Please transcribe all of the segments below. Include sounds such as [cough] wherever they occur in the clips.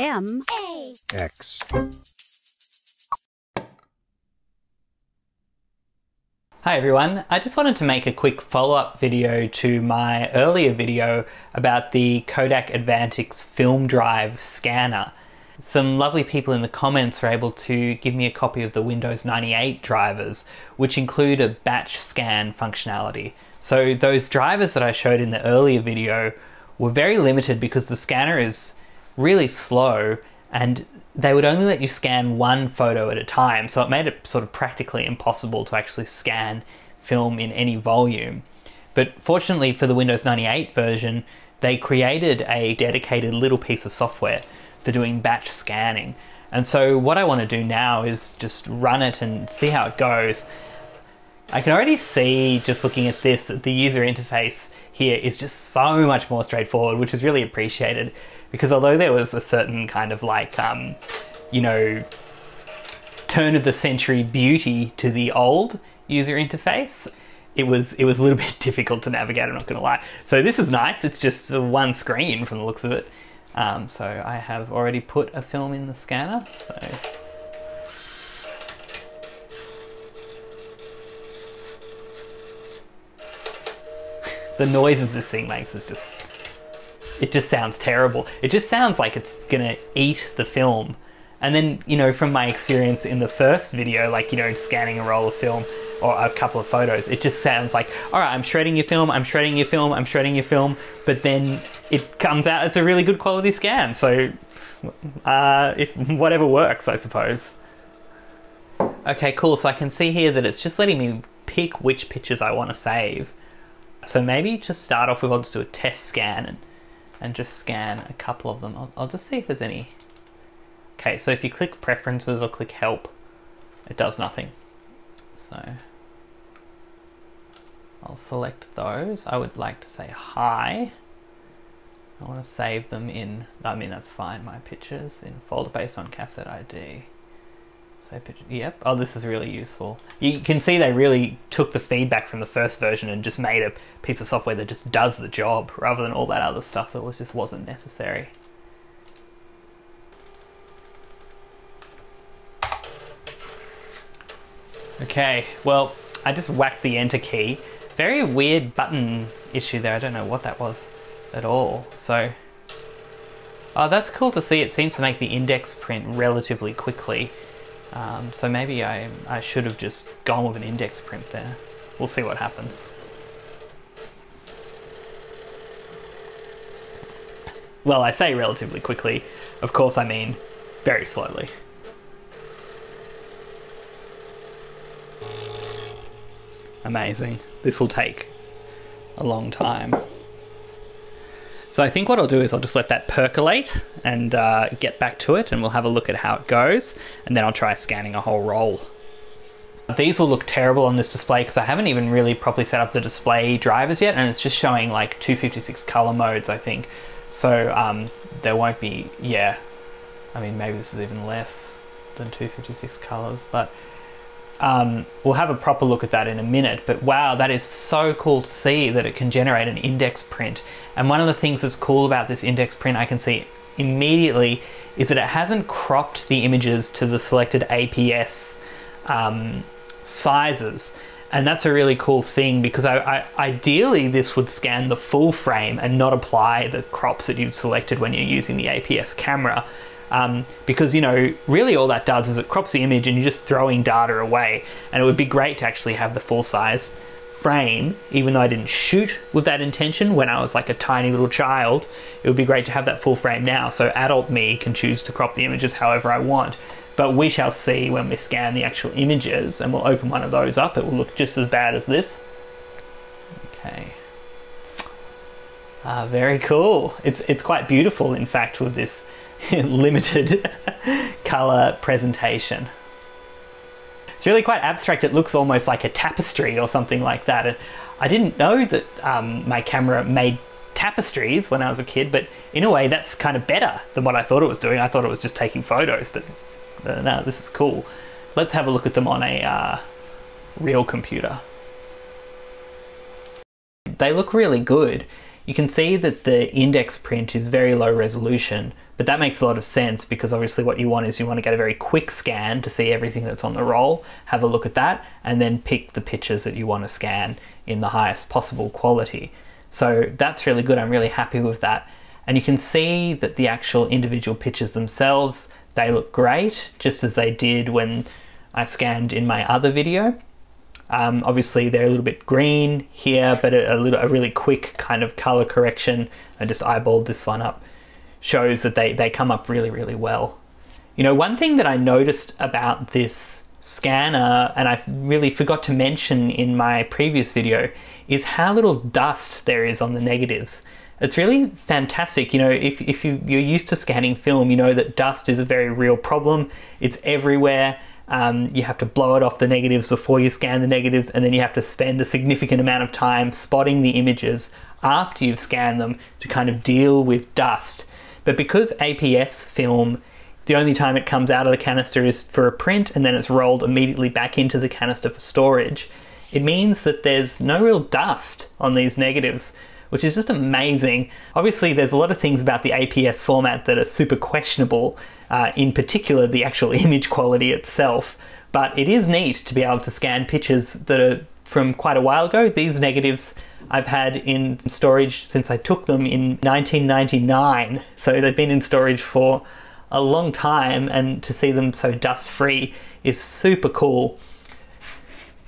M X. Hi everyone, I just wanted to make a quick follow-up video to my earlier video about the Kodak Advantix film drive scanner. Some lovely people in the comments were able to give me a copy of the Windows 98 drivers, which include a batch scan functionality. So those drivers that I showed in the earlier video were very limited because the scanner is really slow and they would only let you scan one photo at a time, so it made it sort of practically impossible to actually scan film in any volume. But fortunately for the Windows 98 version, they created a dedicated little piece of software for doing batch scanning. And so what I want to do now is just run it and see how it goes. I can already see just looking at this that the user interface here is just so much more straightforward, which is really appreciated because although there was a certain kind of like, um, you know, turn of the century beauty to the old user interface, it was it was a little [laughs] bit difficult to navigate. I'm not going to lie. So this is nice. It's just one screen from the looks of it. Um, so I have already put a film in the scanner. So. [laughs] the noises this thing makes is just it just sounds terrible. It just sounds like it's gonna eat the film. And then, you know, from my experience in the first video, like, you know, scanning a roll of film or a couple of photos, it just sounds like, all right, I'm shredding your film, I'm shredding your film, I'm shredding your film, but then it comes out, it's a really good quality scan. So, uh, if whatever works, I suppose. Okay, cool. So I can see here that it's just letting me pick which pictures I want to save. So maybe just start off with, I'll just do a test scan and and just scan a couple of them. I'll, I'll just see if there's any. Okay, so if you click preferences or click help, it does nothing. So I'll select those. I would like to say hi. I want to save them in, I mean that's fine, my pictures in folder based on cassette ID. So yep. Oh, this is really useful. You can see they really took the feedback from the first version and just made a piece of software that just does the job rather than all that other stuff that was just wasn't necessary. Okay, well, I just whacked the enter key. Very weird button issue there. I don't know what that was at all. So, oh, that's cool to see. It seems to make the index print relatively quickly. Um, so maybe I, I should have just gone with an index print there. We'll see what happens. Well, I say relatively quickly. Of course, I mean very slowly. Amazing. This will take a long time. So I think what I'll do is I'll just let that percolate and uh, get back to it and we'll have a look at how it goes and then I'll try scanning a whole roll. These will look terrible on this display because I haven't even really properly set up the display drivers yet and it's just showing like 256 color modes I think. So um, there won't be, yeah, I mean maybe this is even less than 256 colors but um, we'll have a proper look at that in a minute, but wow, that is so cool to see that it can generate an index print. And one of the things that's cool about this index print I can see immediately is that it hasn't cropped the images to the selected APS um, sizes. And that's a really cool thing because I, I, ideally this would scan the full frame and not apply the crops that you've selected when you're using the APS camera. Um, because you know really all that does is it crops the image and you're just throwing data away and it would be great to actually have the full size frame even though I didn't shoot with that intention when I was like a tiny little child it would be great to have that full frame now so adult me can choose to crop the images however I want. But we shall see when we scan the actual images and we'll open one of those up. It will look just as bad as this. Okay. Ah very cool. It's it's quite beautiful in fact with this [laughs] limited [laughs] color presentation. It's really quite abstract. It looks almost like a tapestry or something like that. And I didn't know that um, my camera made tapestries when I was a kid, but in a way that's kind of better than what I thought it was doing. I thought it was just taking photos, but uh, no, this is cool. Let's have a look at them on a uh, real computer. They look really good you can see that the index print is very low resolution, but that makes a lot of sense because obviously what you want is you want to get a very quick scan to see everything that's on the roll, have a look at that, and then pick the pictures that you want to scan in the highest possible quality. So that's really good. I'm really happy with that. And you can see that the actual individual pictures themselves, they look great, just as they did when I scanned in my other video. Um, obviously, they're a little bit green here, but a, a, little, a really quick kind of color correction. I just eyeballed this one up. Shows that they, they come up really, really well. You know, one thing that I noticed about this scanner, and I really forgot to mention in my previous video, is how little dust there is on the negatives. It's really fantastic. You know, if, if you, you're used to scanning film, you know that dust is a very real problem. It's everywhere um, you have to blow it off the negatives before you scan the negatives, and then you have to spend a significant amount of time spotting the images after you've scanned them to kind of deal with dust. But because APS film, the only time it comes out of the canister is for a print and then it's rolled immediately back into the canister for storage, it means that there's no real dust on these negatives, which is just amazing. Obviously, there's a lot of things about the APS format that are super questionable, uh, in particular the actual [laughs] image quality itself. But it is neat to be able to scan pictures that are from quite a while ago. These negatives I've had in storage since I took them in 1999, so they've been in storage for a long time, and to see them so dust free is super cool.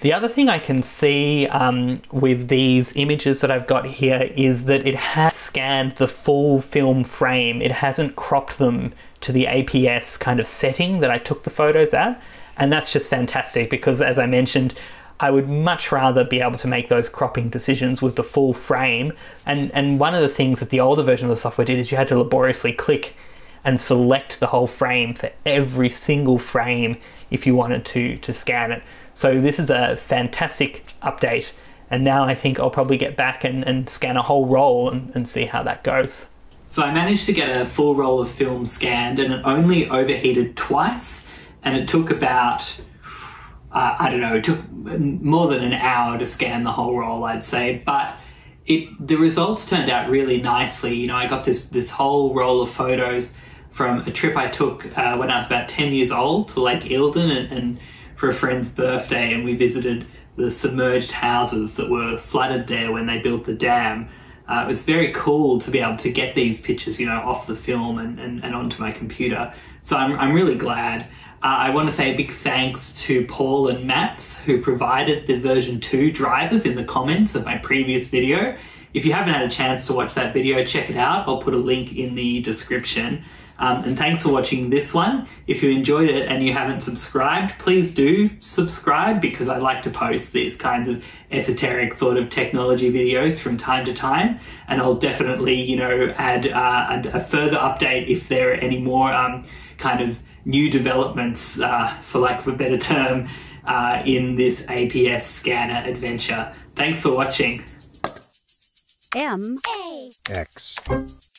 The other thing I can see um, with these images that I've got here is that it has scanned the full film frame. It hasn't cropped them to the APS kind of setting that I took the photos at. And that's just fantastic because, as I mentioned, I would much rather be able to make those cropping decisions with the full frame. And, and one of the things that the older version of the software did is you had to laboriously click and select the whole frame for every single frame if you wanted to, to scan it. So this is a fantastic update. And now I think I'll probably get back and, and scan a whole roll and, and see how that goes. So I managed to get a full roll of film scanned and it only overheated twice and it took about uh, I don't know, it took more than an hour to scan the whole roll, I'd say, but it the results turned out really nicely. You know, I got this this whole roll of photos from a trip I took uh, when I was about ten years old to Lake Eildon and, and for a friend's birthday, and we visited the submerged houses that were flooded there when they built the dam uh, it was very cool to be able to get these pictures, you know, off the film and, and, and onto my computer. So I'm, I'm really glad. Uh, I want to say a big thanks to Paul and Mats who provided the version 2 drivers in the comments of my previous video. If you haven't had a chance to watch that video, check it out. I'll put a link in the description. Um, and thanks for watching this one. If you enjoyed it and you haven't subscribed, please do subscribe because I like to post these kinds of esoteric sort of technology videos from time to time. And I'll definitely, you know, add uh, a, further update if there are any more um, kind of new developments, uh, for lack of a better term, uh, in this APS scanner adventure. Thanks for watching. M A X